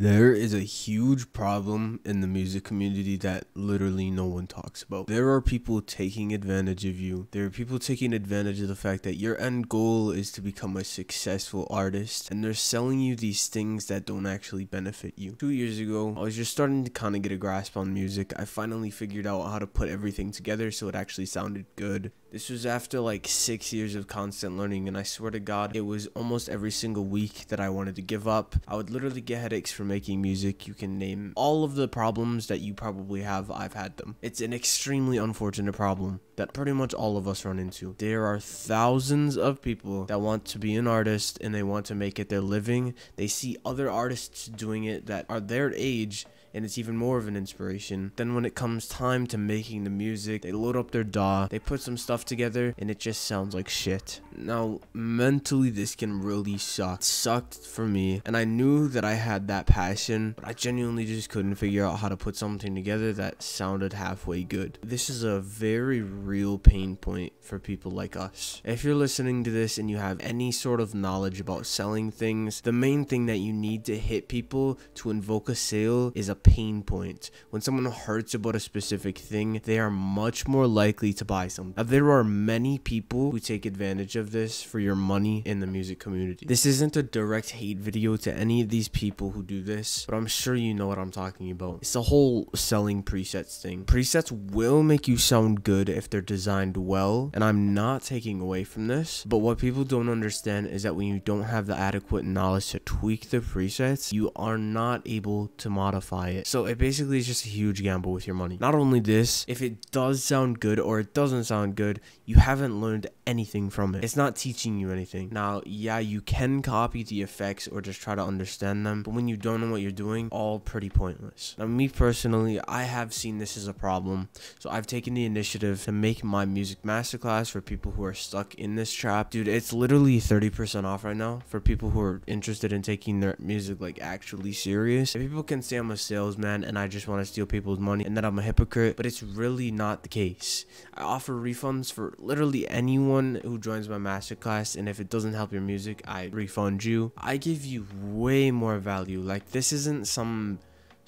There is a huge problem in the music community that literally no one talks about. There are people taking advantage of you. There are people taking advantage of the fact that your end goal is to become a successful artist and they're selling you these things that don't actually benefit you. Two years ago, I was just starting to kind of get a grasp on music. I finally figured out how to put everything together so it actually sounded good. This was after like six years of constant learning, and I swear to God, it was almost every single week that I wanted to give up. I would literally get headaches for making music. You can name all of the problems that you probably have, I've had them. It's an extremely unfortunate problem that pretty much all of us run into. There are thousands of people that want to be an artist and they want to make it their living. They see other artists doing it that are their age and it's even more of an inspiration. Then when it comes time to making the music, they load up their DAW, they put some stuff together, and it just sounds like shit. Now, mentally, this can really suck. It sucked for me, and I knew that I had that passion, but I genuinely just couldn't figure out how to put something together that sounded halfway good. This is a very real pain point for people like us. If you're listening to this and you have any sort of knowledge about selling things, the main thing that you need to hit people to invoke a sale is a pain point. When someone hurts about a specific thing, they are much more likely to buy something. There are many people who take advantage of this for your money in the music community. This isn't a direct hate video to any of these people who do this, but I'm sure you know what I'm talking about. It's the whole selling presets thing. Presets will make you sound good if they're designed well, and I'm not taking away from this, but what people don't understand is that when you don't have the adequate knowledge to tweak the presets, you are not able to modify it. So it basically is just a huge gamble with your money. Not only this, if it does sound good or it doesn't sound good, you haven't learned anything from it. It's not teaching you anything. Now, yeah, you can copy the effects or just try to understand them, but when you don't know what you're doing, all pretty pointless. Now, me personally, I have seen this as a problem, so I've taken the initiative to make my music masterclass for people who are stuck in this trap. Dude, it's literally 30% off right now for people who are interested in taking their music like actually serious. If people can say I'm a salesman and I just want to steal people's money and that I'm a hypocrite, but it's really not the case. I offer refunds for literally anyone who joins my masterclass, and if it doesn't help your music, I refund you. I give you way more value. Like, this isn't some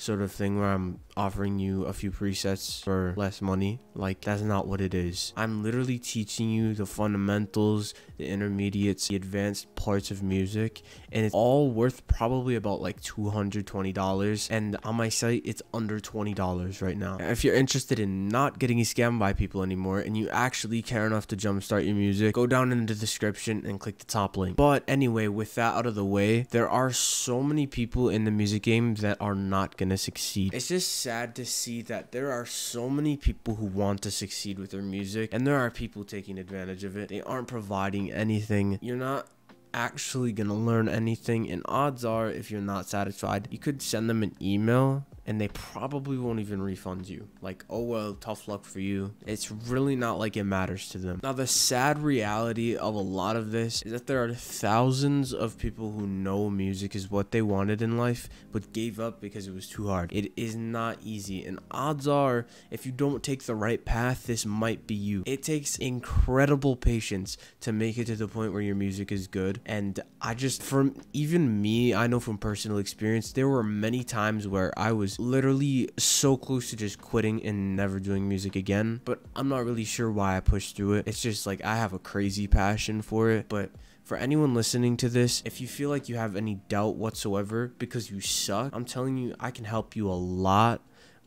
sort of thing where I'm offering you a few presets for less money. Like, that's not what it is. I'm literally teaching you the fundamentals, the intermediates, the advanced parts of music, and it's all worth probably about like $220. And on my site, it's under $20 right now. If you're interested in not getting scammed by people anymore and you actually care enough to jumpstart your music, go down in the description and click the top link. But anyway, with that out of the way, there are so many people in the music game that are not gonna succeed. It's just sad to see that there are so many people who want to succeed with their music and there are people taking advantage of it. They aren't providing anything. You're not actually gonna learn anything and odds are if you're not satisfied you could send them an email and they probably won't even refund you. Like, oh well, tough luck for you. It's really not like it matters to them. Now, the sad reality of a lot of this is that there are thousands of people who know music is what they wanted in life, but gave up because it was too hard. It is not easy, and odds are, if you don't take the right path, this might be you. It takes incredible patience to make it to the point where your music is good, and I just, from even me, I know from personal experience, there were many times where I was literally so close to just quitting and never doing music again. But I'm not really sure why I pushed through it. It's just like I have a crazy passion for it. But for anyone listening to this, if you feel like you have any doubt whatsoever because you suck, I'm telling you, I can help you a lot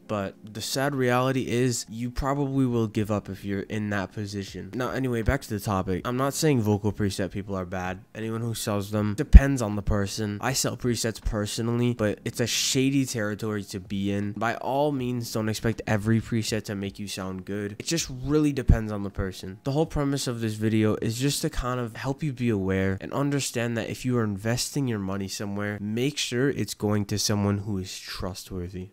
but the sad reality is you probably will give up if you're in that position. Now, anyway, back to the topic. I'm not saying vocal preset people are bad. Anyone who sells them depends on the person. I sell presets personally, but it's a shady territory to be in. By all means, don't expect every preset to make you sound good. It just really depends on the person. The whole premise of this video is just to kind of help you be aware and understand that if you are investing your money somewhere, make sure it's going to someone who is trustworthy.